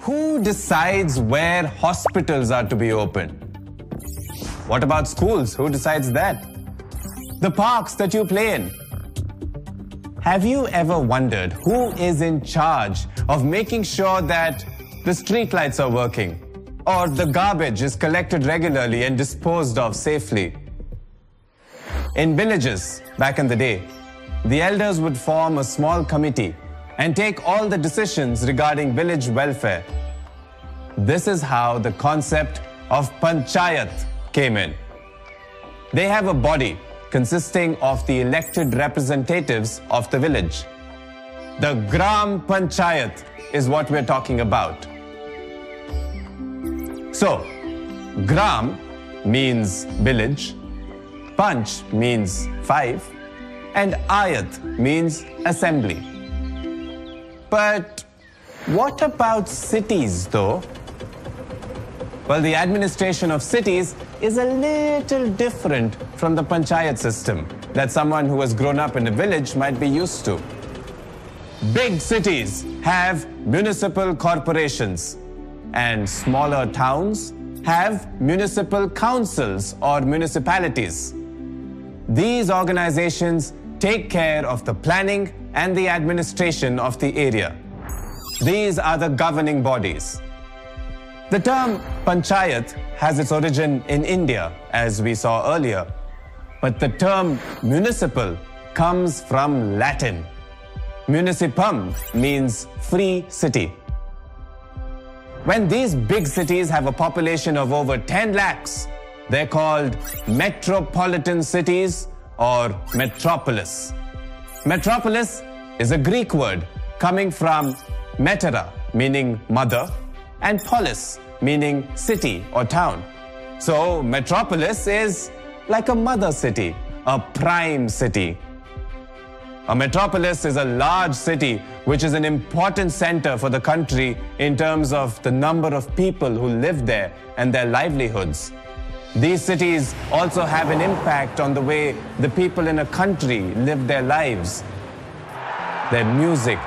who decides where hospitals are to be open? What about schools? Who decides that? The parks that you play in. Have you ever wondered who is in charge of making sure that the streetlights are working or the garbage is collected regularly and disposed of safely? In villages back in the day, the elders would form a small committee and take all the decisions regarding village welfare. This is how the concept of panchayat came in. They have a body consisting of the elected representatives of the village. The Gram Panchayat is what we're talking about. So, Gram means village, Panch means five, and Ayat means assembly. But what about cities though? Well, the administration of cities is a little different from the panchayat system that someone who has grown up in a village might be used to. Big cities have municipal corporations, and smaller towns have municipal councils or municipalities. These organizations take care of the planning and the administration of the area. These are the governing bodies. The term panchayat has its origin in India, as we saw earlier. But the term municipal comes from Latin. Municipium means free city. When these big cities have a population of over 10 lakhs, they're called metropolitan cities or metropolis. Metropolis is a Greek word coming from metera, meaning mother, and polis, meaning city or town. So metropolis is like a mother city, a prime city. A metropolis is a large city which is an important center for the country in terms of the number of people who live there and their livelihoods. These cities also have an impact on the way the people in a country live their lives. Their music,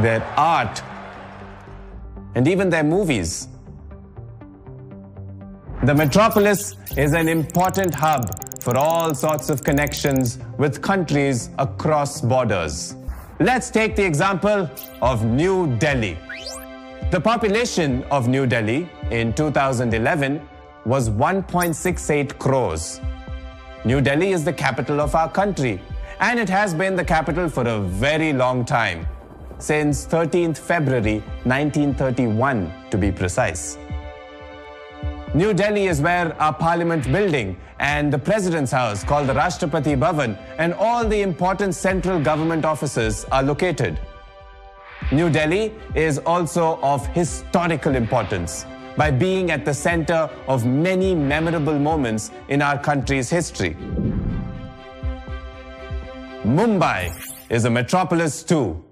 their art, and even their movies. The metropolis is an important hub for all sorts of connections with countries across borders. Let's take the example of New Delhi. The population of New Delhi in 2011 was 1.68 crores. New Delhi is the capital of our country, and it has been the capital for a very long time since 13th February 1931 to be precise. New Delhi is where our parliament building and the president's house called the Rashtrapati Bhavan and all the important central government offices are located. New Delhi is also of historical importance by being at the center of many memorable moments in our country's history. Mumbai is a metropolis too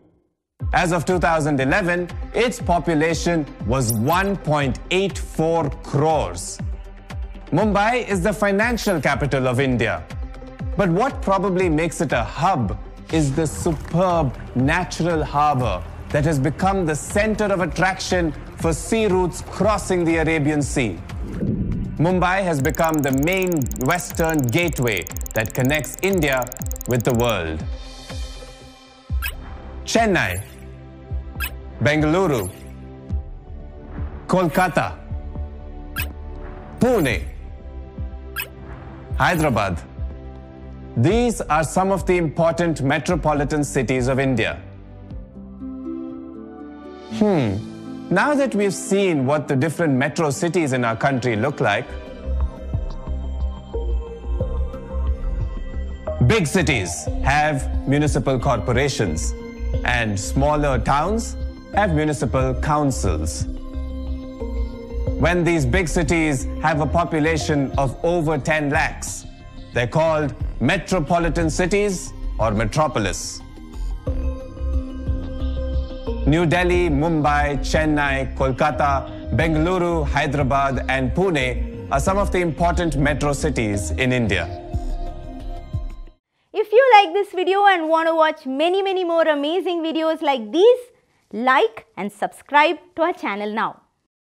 as of 2011, its population was 1.84 crores. Mumbai is the financial capital of India. But what probably makes it a hub is the superb natural harbor that has become the center of attraction for sea routes crossing the Arabian Sea. Mumbai has become the main western gateway that connects India with the world. Chennai Bengaluru, Kolkata, Pune, Hyderabad. These are some of the important metropolitan cities of India. Hmm, now that we've seen what the different metro cities in our country look like, big cities have municipal corporations and smaller towns have municipal councils. When these big cities have a population of over 10 lakhs, they're called metropolitan cities or metropolis. New Delhi, Mumbai, Chennai, Kolkata, Bengaluru, Hyderabad, and Pune are some of the important metro cities in India. If you like this video and want to watch many many more amazing videos like these, like and subscribe to our channel now.